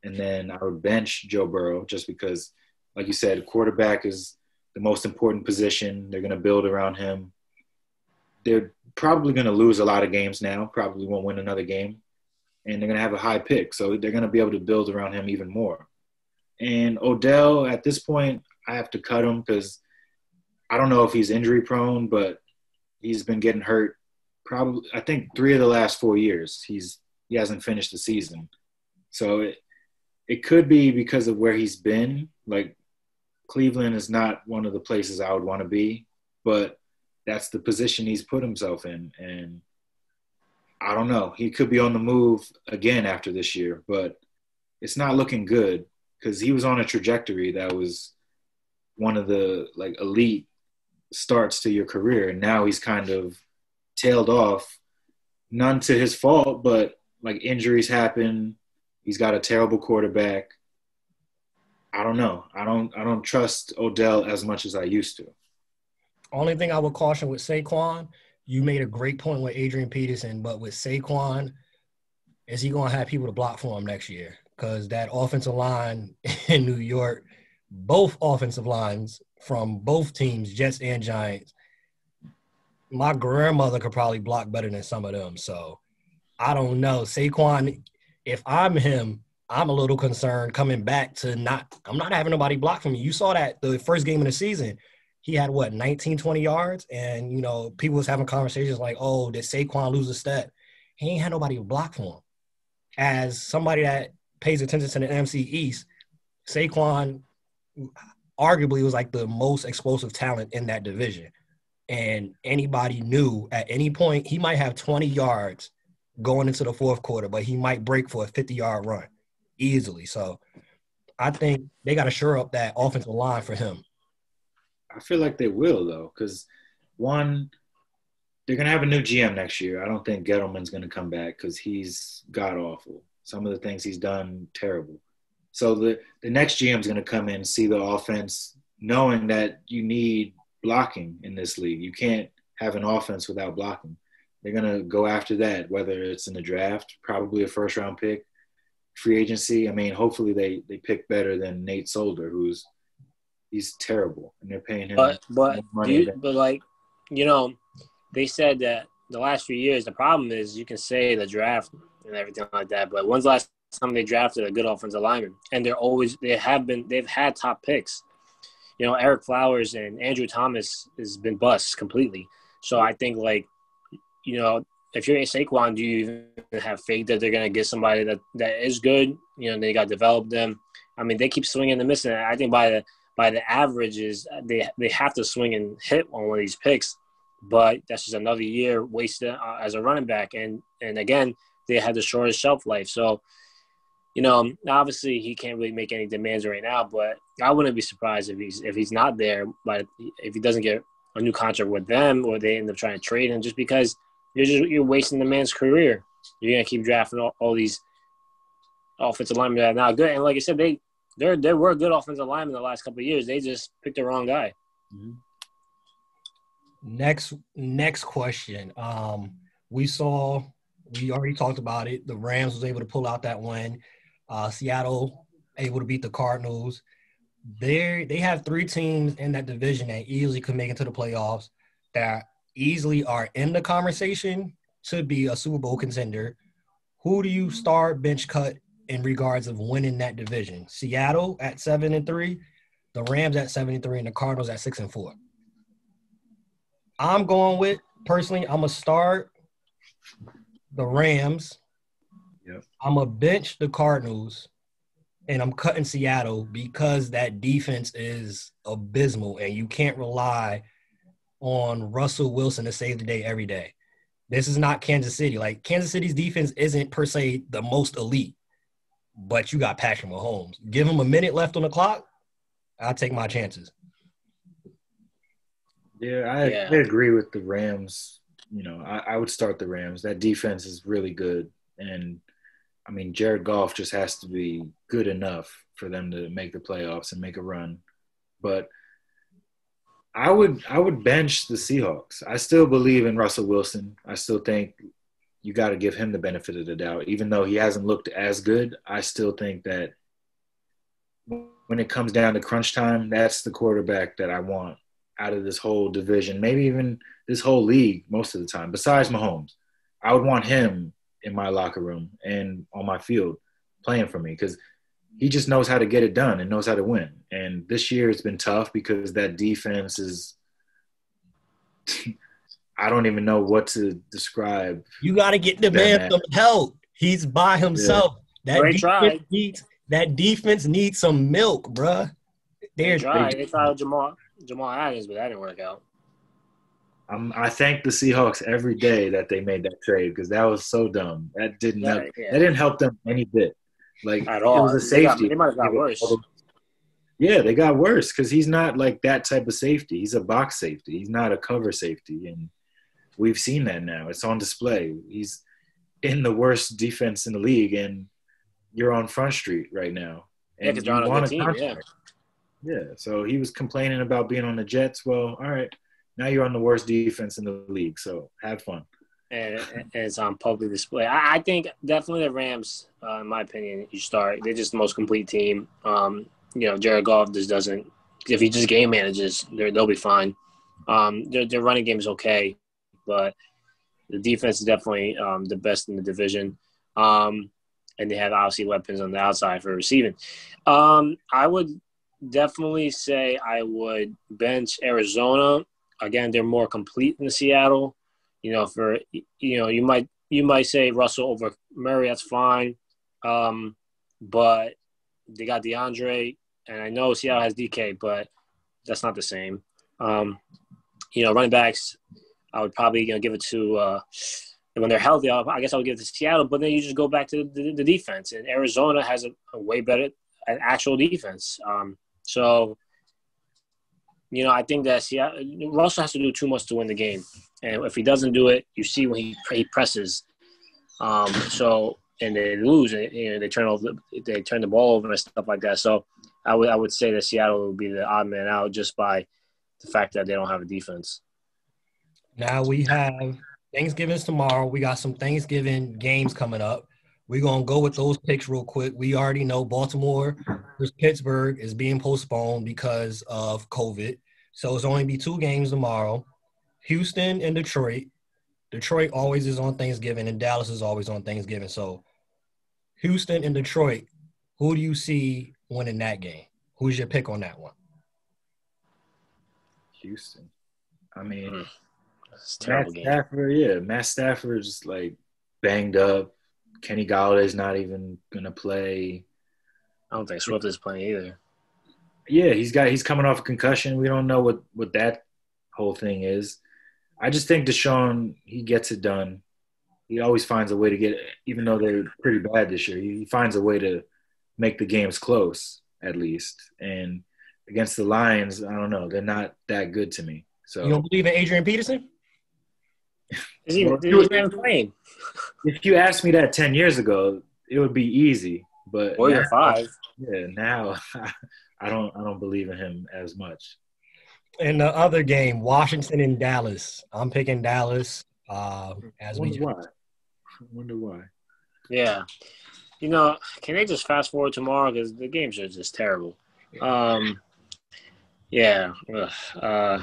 And then I would bench Joe Burrow just because like you said, quarterback is the most important position. They're going to build around him. They're probably going to lose a lot of games now, probably won't win another game. And they're going to have a high pick. So they're going to be able to build around him even more. And Odell, at this point, I have to cut him because I don't know if he's injury prone, but he's been getting hurt probably, I think, three of the last four years. He's he hasn't finished the season. So it, it could be because of where he's been. Like Cleveland is not one of the places I would want to be, but that's the position he's put himself in. And I don't know. He could be on the move again after this year, but it's not looking good because he was on a trajectory that was one of the like elite starts to your career, and now he's kind of tailed off. None to his fault, but like injuries happen. He's got a terrible quarterback. I don't know. I don't. I don't trust Odell as much as I used to. Only thing I would caution with Saquon, you made a great point with Adrian Peterson, but with Saquon, is he going to have people to block for him next year? Because that offensive line in New York, both offensive lines from both teams, Jets and Giants, my grandmother could probably block better than some of them. So I don't know. Saquon, if I'm him, I'm a little concerned coming back to not, I'm not having nobody block for me. You saw that the first game of the season he had what 19 20 yards? And you know people was having conversations like oh did Saquon lose a step? He ain't had nobody block for him. As somebody that pays attention to the NFC East Saquon arguably was like the most explosive talent in that division. And anybody knew at any point he might have 20 yards going into the fourth quarter but he might break for a 50 yard run easily so I think they got to shore up that offensive line for him I feel like they will though, because one, they're gonna have a new GM next year. I don't think Gettleman's gonna come back because he's god awful. Some of the things he's done terrible. So the the next GM's gonna come in see the offense, knowing that you need blocking in this league. You can't have an offense without blocking. They're gonna go after that, whether it's in the draft, probably a first round pick, free agency. I mean, hopefully they they pick better than Nate Solder, who's he's terrible, and they're paying him. But but but like you know, they said that the last few years the problem is you can say the draft and everything like that, but when's the last time they drafted a good offensive lineman? And they're always they have been they've had top picks. You know, Ereck Flowers and Andrew Thomas has been bust completely. So I think like, you know, if you're in Saquon, do you even have faith that they're gonna get somebody that that is good? You know, they got developed them. I mean, they keep swinging and missing. I think by the by the averages, they they have to swing and hit on one of these picks. But that's just another year wasted uh, as a running back, and and again, they had the shortest shelf life. So, you know, obviously he can't really make any demands right now. But I wouldn't be surprised if he's if he's not there. But if he doesn't get a new contract with them, or they end up trying to trade him, just because you're just you're wasting the man's career. You're gonna keep drafting all, all these offensive linemen that are not good. And like I said, they there there were good offensive linemen the last couple of years. They just picked the wrong guy. Mm-hmm. Next next question. Um, we saw we already talked about it. The Rams was able to pull out that win. Uh, Seattle able to beat the Cardinals. They they have three teams in that division that easily could make it to the playoffs. That easily are in the conversation to be a Super Bowl contender. Who do you start, bench cut, in regards of winning that division. Seattle at seven and three, the Rams at seven and three, and the Cardinals at six and four. I'm going with personally. I'm gonna start the Rams. Yep. I'm gonna bench the Cardinals, and I'm cutting Seattle because that defense is abysmal, and you can't rely on Russell Wilson to save the day every day. This is not Kansas City. Like Kansas City's defense isn't per se the most elite but you got Patrick Mahomes. Give him a minute left on the clock. I'll take my chances. Yeah, I, yeah. I agree with the Rams. You know, I, I, would start the Rams. That defense is really good, and I mean, Jared Goff just has to be good enough for them to make the playoffs and make a run. But I would I would bench the Seahawks. I still believe in Russell Wilson. I still think you got to give him the benefit of the doubt. Even though he hasn't looked as good, I still think that when it comes down to crunch time, that's the quarterback that I want out of this whole division, maybe even this whole league most of the time, besides Mahomes. I would want him in my locker room and on my field playing for me because he just knows how to get it done and knows how to win. And this year it's been tough because that defense is I don't even know what to describe. You got to get the man some help. He's by himself. Yeah. That Great defense needs that defense needs some milk, bruh. They're, they tried. They tried Jamal Jamal Adams, but that didn't work out. Um, I thank the Seahawks every day that they made that trade because that was so dumb. That didn't help. Yeah. That didn't help them any bit. Like At all. it was a They got- safety. they might have got worse. Yeah, they got worse because he's not like that type of safety. He's a box safety. He's not a cover safety, and we've seen that now. It's on display. He's in the worst defense in the league, and you're on Front Street right now. And on you a want good team. Yeah. contract. Yeah, so he was complaining about being on the Jets. Well, all right, now you're on the worst defense in the league. So have fun. And it's on public display. I, think definitely the Rams, uh, in my opinion, you start. They're just the most complete team. Um, you know, Jared Goff just doesn't. If he just game manages, they'll be fine. Um, their, their running game is okay, but the defense is definitely um, the best in the division. Um, and they have obviously weapons on the outside for receiving. Um, I would definitely say I would bench Arizona. Again, they're more complete than Seattle you know, for you know, you might you might say Russell over Murray, that's fine. Um, but they got DeAndre, and I know Seattle has DK, but that's not the same. Um, you know, running backs, I would probably you know give it to uh, when they're healthy. I guess I would give it to Seattle, but then you just go back to the, the defense, and Arizona has a, a way better an actual defense. Um, so. You know, I think that Seattle, Russell has to do too much to win the game. And if he doesn't do it, you see when he, he presses. Um, so and they lose, and you know, they turn over, they turn the ball over and stuff like that. So I would I would say that Seattle would be the odd man out just by the fact that they don't have a defense. Now we have Thanksgiving's tomorrow. We got some Thanksgiving games coming up. We're gonna go with those picks real quick. We already know Baltimore versus Pittsburgh is being postponed because of COVID. So it's only be two games tomorrow. Houston and Detroit. Detroit always is on Thanksgiving, and Dallas is always on Thanksgiving. So Houston and Detroit, who do you see winning that game? Who's your pick on that one? Houston. I mean, Mm. It's a Matt terrible game. Stafford, yeah, Matt Stafford's like banged up. Kenny Golladay's not even gonna play. I don't think Swift is playing either. Yeah, he's got he's coming off a concussion. We don't know what what that whole thing is. I just think Deshaun he gets it done. He always finds a way to get, even though they're pretty bad this year. He finds a way to make the games close at least. And against the Lions, I don't know, they're not that good to me. So You don't believe in Adrian Peterson? Is he, Well, he's not even playing. if you asked me that ten years ago, it would be easy. But Or you're now- five. Yeah, now I don't I don't believe in him as much. In the other game, Washington and Dallas. I'm picking Dallas. Uh, as we Wonder why? I wonder why. Yeah. You know, can they just fast forward tomorrow? Because the games are just terrible. Um, yeah. Uh,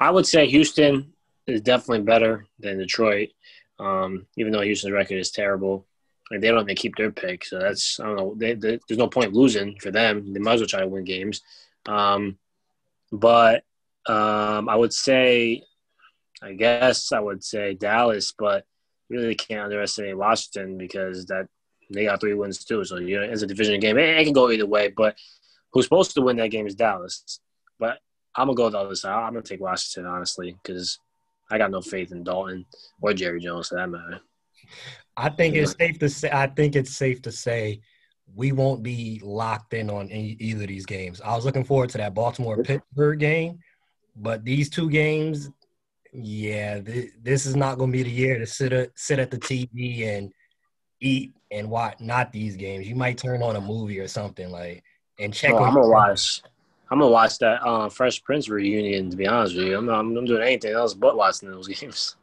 I would say Houston is definitely better than Detroit, um, even though Houston's record is terrible. Like they don't even keep their pick, so that's I don't know. They, they, there's no point losing for them. They might as well try to win games. Um, but um, I would say, I guess I would say Dallas, but really can't underestimate Washington because that they got three wins too. So you know, it's a division game. It, it can go either way. But who's supposed to win that game is Dallas. But I'm gonna go the other side. I'm gonna take Washington honestly because I got no faith in Dalton or Jerry Jones for that matter. I think it's safe to say. I think it's safe to say we won't be locked in on any, either of these games. I was looking forward to that Baltimore Pittsburgh game, but these two games, yeah, th- this is not going to be the year to sit at, sit at the TV and eat and watch. Not these games. You might turn on a movie or something like and check. Oh, I'm gonna watch. I'm gonna watch that uh, Fresh Prince reunion. To be honest with you, I'm not. I'm doing anything else but watching those games.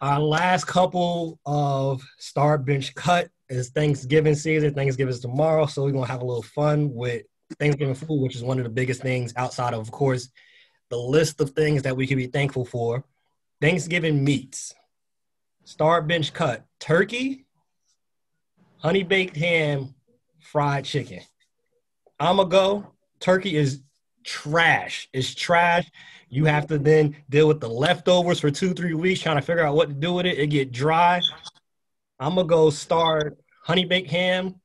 Our last couple of star bench cut is Thanksgiving season. Thanksgiving is tomorrow, so we're gonna have a little fun with Thanksgiving food, which is one of the biggest things outside of, of course, the list of things that we can be thankful for. Thanksgiving meats, star bench cut, turkey, honey baked ham, fried chicken. I'ma go. Turkey is trash. It's trash. You have to then deal with the leftovers for two, three weeks trying to figure out what to do with it. It get dry. I'm gonna go start honey baked ham,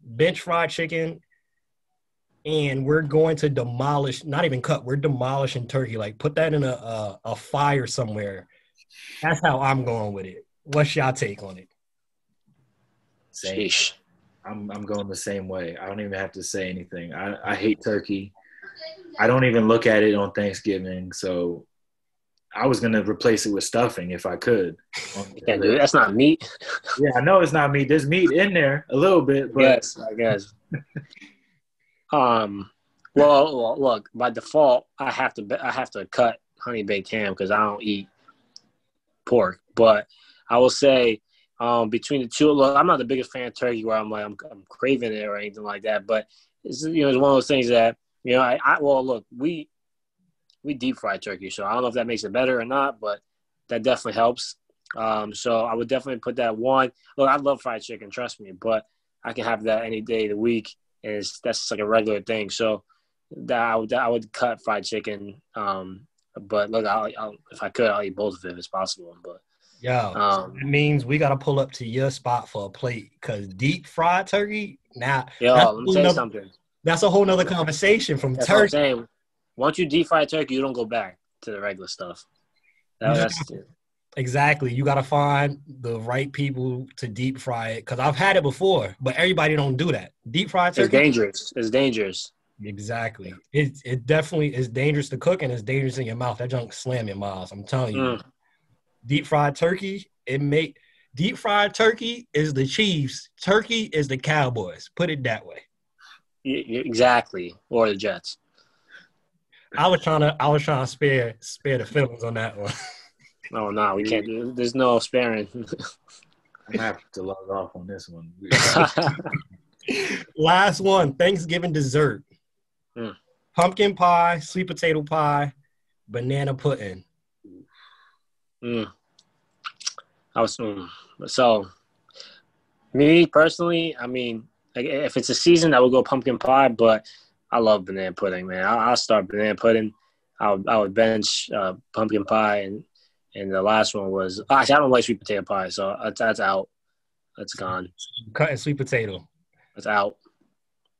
bench fried chicken, and we're going to demolish. Not even cut. We're demolishing turkey. Like put that in a a, a fire somewhere. That's how I'm going with it. What's y'all take on it? Sheesh. I'm I'm going the same way. I don't even have to say anything. I, I hate turkey. I don't even look at it on Thanksgiving. So I was gonna replace it with stuffing if I could. Do it. That's not meat. Yeah, I know it's not meat. There's meat in there a little bit, but yes, I guess. um. Well, well, look. By default, I have to I have to cut honey baked ham because I don't eat pork. But I will say, um, between the two, look, I'm not the biggest fan of turkey where I'm like I'm, I'm craving it or anything like that. But it's you know it's one of those things that you know I, I well look we we deep fry turkey, so I don't know if that makes it better or not, but that definitely helps. Um, so I would definitely put that one. Look, I love fried chicken, trust me, but I can have that any day of the week, and that's like a regular thing. So that I would I would cut fried chicken. Um, but look, I'll, I'll, if I could, I'll eat both of them if it's possible. But yeah, um, it means we gotta pull up to your spot for a plate because deep fried turkey. Now, yo, let me tell you something. That's a whole nother conversation from that's turkey. Once you deep fry turkey, you don't go back to the regular stuff. That, exactly. You gotta find the right people to deep fry it because I've had it before, but everybody don't do that. Deep fried turkey. It's dangerous. It's dangerous. Exactly. It it definitely is dangerous to cook and it's dangerous in your mouth. That junk slam your mouth. I'm telling you. Mm. Deep fried turkey, it make deep fried turkey is the Chiefs. Turkey is the Cowboys. Put it that way. Exactly. Or the Jets. I was trying to I was trying to spare spare the feelings on that one. Oh no, we can't do there's no sparing. I have to log off on this one. Last one, Thanksgiving dessert. Mm. Pumpkin pie, sweet potato pie, banana pudding. Mm. I was mm. so me personally. I mean, if it's a season, I would go pumpkin pie, but I love banana pudding, man. I'll, I'll start banana pudding. I would, I would bench uh, pumpkin pie, and and the last one was actually I don't like sweet potato pie, so that's, that's out. That's gone. Cutting sweet potato. That's out.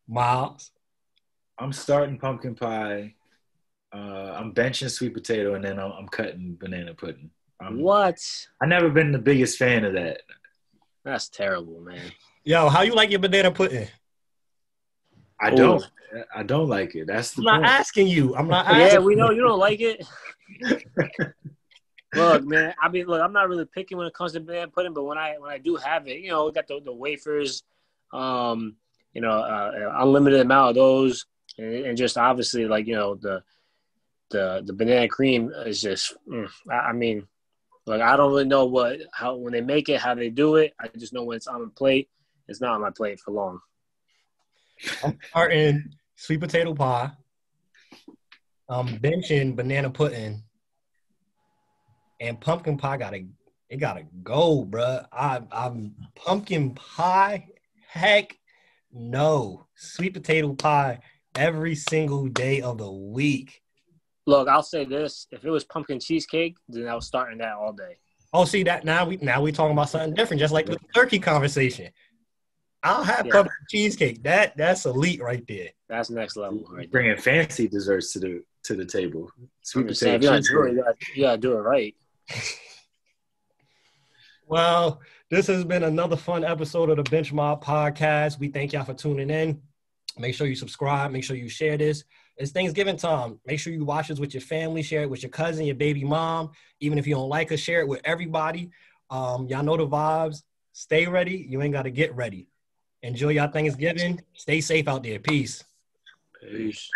Miles. I'm starting pumpkin pie. Uh, I'm benching sweet potato, and then I'm, I'm cutting banana pudding. I'm, what? I never been the biggest fan of that. That's terrible, man. Yo, how you like your banana pudding? I don't. I don't like it. That's the. I'm point. not asking you. I'm not. Asking yeah, we know you don't like it. look, man. I mean, look. I'm not really picky when it comes to banana pudding, but when I when I do have it, you know, we got the, the wafers, um, you know, uh, unlimited amount of those, and, and, just obviously like you know the the the banana cream is just. Mm, I, I mean, like I don't really know what how when they make it, how they do it. I just know when it's on the plate, it's not on my plate for long. Are in sweet potato pie. Um, benching banana pudding and pumpkin pie gotta it gotta go, bruh. I I'm pumpkin pie. Heck no. Sweet potato pie every single day of the week. Look, I'll say this: if it was pumpkin cheesecake, then I was starting that all day. Oh, see that now we now we talking about something different, just like the turkey conversation. I'll have yeah. pumpkin cheesecake. That that's elite right there. That's next level. Right Bringing fancy desserts to the to the table. Sweet potato. You gotta, do it, you, gotta, you gotta do it right. well, this has been another fun episode of the Bench Mob Podcast. We thank y'all for tuning in. Make sure you subscribe. Make sure you share this. It's Thanksgiving time. Make sure you watch this with your family. Share it with your cousin, your baby mom. Even if you don't like us, share it with everybody. Um, y'all know the vibes. Stay ready. You ain't got to get ready. Enjoy y'all Thanksgiving. Stay safe out there. Peace. Peace.